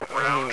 Round